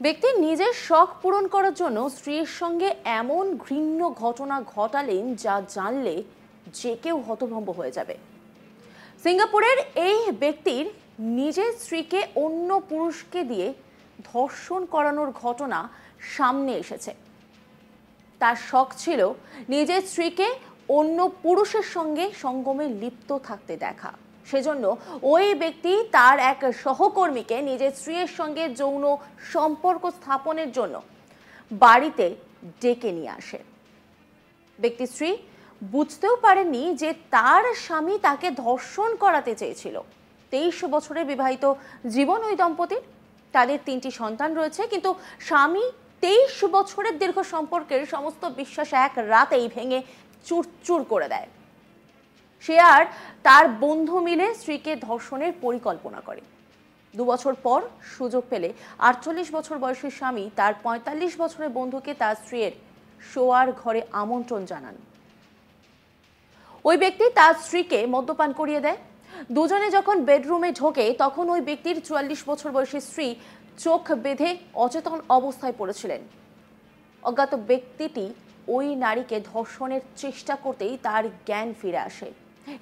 ব্যক্তি নিজের শখ পূরণ করার জন্য স্ত্রীর সঙ্গে এমন ঘৃণ্য ঘটনা ঘটালেন যা জানলে যে কেউ হতভম্ব হয়ে যাবে। সিঙ্গাপুরের এই ব্যক্তির নিজের স্ত্রীকে অন্য পুরুষকে দিয়ে ধর্ষণ করানোর ঘটনা সামনে এসেছে। তার শখ ছিল নিজের স্ত্রীকে অন্য পুরুষের সঙ্গে সঙ্গমে লিপ্ত থাকতে দেখা। সেজন্য ওই ব্যক্তি তার এক সহকর্মীকে নিজের স্ত্রীর সঙ্গে যৌন সম্পর্ক স্থাপনের জন্য বাড়িতে ডেকে নিয়ে আসে। ব্যক্তি স্ত্রী বুঝতেও পারেননি যে তার স্বামী তাকে ধর্ষণ করাতে চেয়েছিল। তেইশ বছরের বিবাহিত জীবন ওই দম্পতির। তাদের তিনটি সন্তান রয়েছে, কিন্তু স্বামী তেইশ বছরের দীর্ঘ সম্পর্কের সমস্ত বিশ্বাস এক রাতেই ভেঙে চুরচুর করে দেয়। সে আর তার বন্ধু মিলে স্ত্রীকে ধর্ষণের পরিকল্পনা করে। দু বছর পর সুযোগ পেলে আটচল্লিশ বছর বয়সী স্বামী তার পঁয়তাল্লিশ বছরের বন্ধুকে তার স্ত্রীর শোয়ার ঘরে আমন্ত্রণ জানান। ওই ব্যক্তি তার স্ত্রীকে মদ্যপান করিয়ে দেয়। দুজনে যখন বেডরুমে ঢোকে, তখন ওই ব্যক্তির চুয়াল্লিশ বছর বয়সী স্ত্রী চোখ বেঁধে অচেতন অবস্থায় পড়েছিলেন। অজ্ঞাত ব্যক্তিটি ওই নারীকে ধর্ষণের চেষ্টা করতেই তার জ্ঞান ফিরে আসে।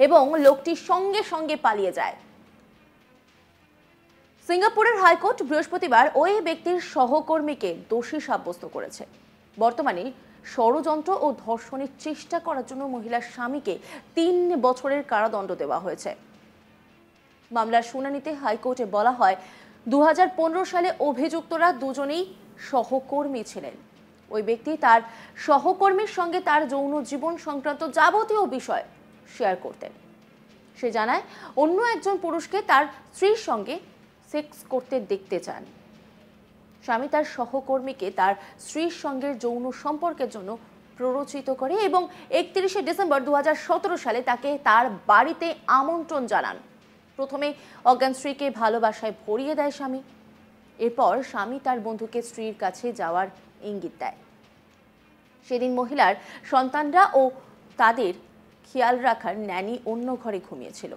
এবং লোকটি সঙ্গে সঙ্গে পালিয়ে যায়। সিঙ্গাপুরের হাইকোর্ট বৃহস্পতিবার ওই ব্যক্তির সহকর্মীকে দোষী সাব্যস্ত করেছে। বর্তমানে ষড়যন্ত্র ও ধর্ষণের চেষ্টা করার জন্য মহিলার স্বামীকে তিন বছরের কারাদণ্ড দেওয়া হয়েছে। মামলার শুনানিতে হাইকোর্টে বলা হয় দু হাজার পনেরো সালে অভিযুক্তরা দুজনেই সহকর্মী ছিলেন। ওই ব্যক্তি তার সহকর্মীর সঙ্গে তার যৌন জীবন সংক্রান্ত যাবতীয় বিষয় শেয়ার করতেন। সে জানায়, অন্য একজন পুরুষকে তার স্ত্রীর সঙ্গে সেক্স করতে দেখতে চান। স্বামী তার সহকর্মীকে তার স্ত্রীর সঙ্গে যৌন সম্পর্কের জন্য প্ররোচিত করে এবং একত্রিশে ডিসেম্বর দুহাজার সতেরো সালে তাকে তার বাড়িতে আমন্ত্রণ জানান। প্রথমে অজ্ঞান স্ত্রীকে ভালোবাসায় ভরিয়ে দেয় স্বামী। এরপর স্বামী তার বন্ধুকে স্ত্রীর কাছে যাওয়ার ইঙ্গিত দেয়। সেদিন মহিলার সন্তানরা ও তাদের খেয়াল রাখার ন্যানি অন্য ঘরে ঘুমিয়েছিল।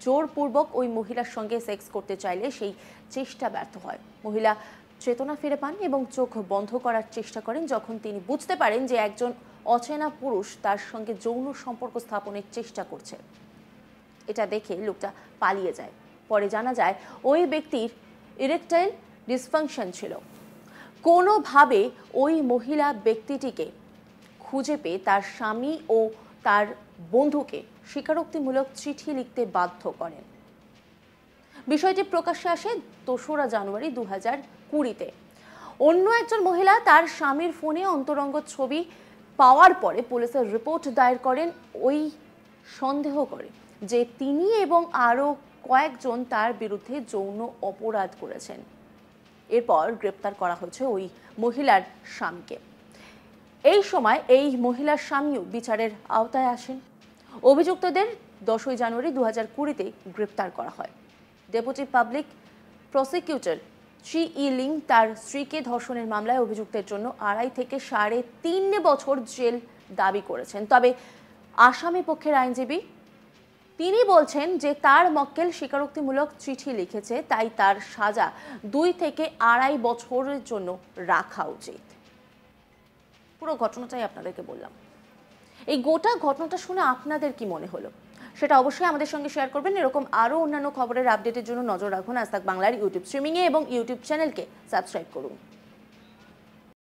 জোরপূর্বক ওই মহিলার সঙ্গে সেক্স করতে চাইলে সেই চেষ্টা ব্যর্থ হয়। মহিলা চেতনা ফিরে পান এবং চোখ বন্ধ করার চেষ্টা করেন যখন তিনি বুঝতে পারেন যে একজন অচেনা পুরুষ তার সঙ্গে যৌন সম্পর্ক স্থাপনের চেষ্টা করছে। এটা দেখে লোকটা পালিয়ে যায়। পরে জানা যায় ওই ব্যক্তির ইরেকটাইল ডিসফাংশন ছিল। কোনোভাবে ওই মহিলা ব্যক্তিটিকে খুঁজে পেয়ে তার স্বামী ও তার বন্ধুকে স্বীকারোক্তিমূলক চিঠি লিখতে বাধ্য করেন। বিষয়টি প্রকাশ্যে আসে দোসরা জানুয়ারি দু হাজার কুড়িতে। অন্য একজন মহিলা তার স্বামীর ফোনে অন্তরঙ্গ ছবি পাওয়ার পরে পুলিশের রিপোর্ট দায়ের করেন, ওই সন্দেহ করে যে তিনি এবং আরও কয়েকজন তার বিরুদ্ধে যৌন অপরাধ করেছেন। এরপর গ্রেপ্তার করা হয়েছে ওই মহিলার স্বামীকে। এই সময় এই মহিলার স্বামীও বিচারের আওতায় আসেন। অভিযুক্তদের দশই জানুয়ারি দু হাজার কুড়িতে গ্রেপ্তার করা হয়। Deputy public prosecutor Chi Yi Ling তার স্ত্রীকে ধর্ষণের মামলায় অভিযুক্তের জন্য আড়াই থেকে সাড়ে তিন বছর জেল দাবি করেছেন। তবে আসামি পক্ষের আইনজীবী তিনি বলছেন যে তার মক্কেল স্বীকারোক্তিমূলক চিঠি লিখেছে, তাই তার সাজা দুই থেকে আড়াই বছরের জন্য রাখা উচিত। পুরো ঘটনাটাই আপনাদেরকে বললাম। এই গোটা ঘটনাটা শুনে আপনাদের কি মনে হলো? সেটা অবশ্যই আমাদের সঙ্গে শেয়ার করবেন। এরকম আরও অন্যান্য খবরের আপডেটের জন্য নজর রাখুন আজ বাংলার ইউটিউব স্ট্রিমিংয়ে এবং ইউটিউব চ্যানেলকে সাবস্ক্রাইব করুন।